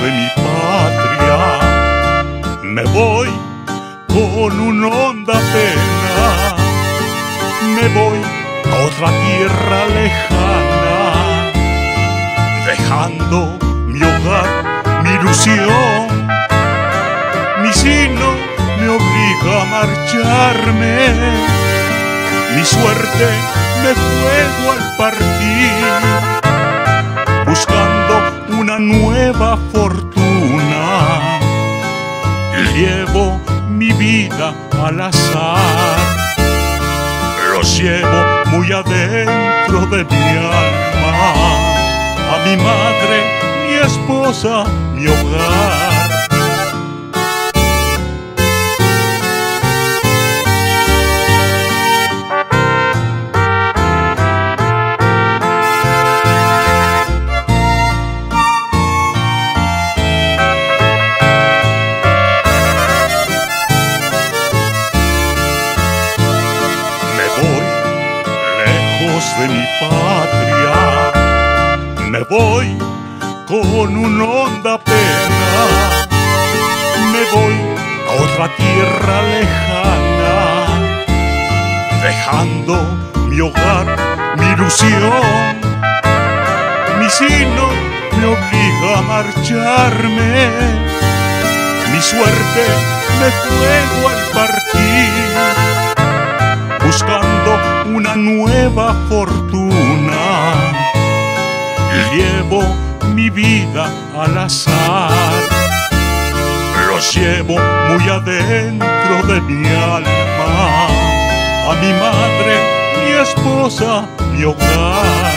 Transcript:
de mi patria. Me voy con una honda pena, me voy a otra tierra lejana, dejando mi hogar, mi ilusión, mi sino me obliga a marcharme, mi suerte me juego al partir, buscando una nueva fortuna. Llevo mi vida al azar, los llevo muy adentro de mi alma, a mi madre, mi esposa, mi hogar. De mi patria, me voy con una honda pena, me voy a otra tierra lejana, dejando mi hogar, mi ilusión, mi sino me obliga a marcharme, mi suerte me juego al partir buscando nueva fortuna. Llevo mi vida al azar, los llevo muy adentro de mi alma, a mi madre, mi esposa, mi hogar.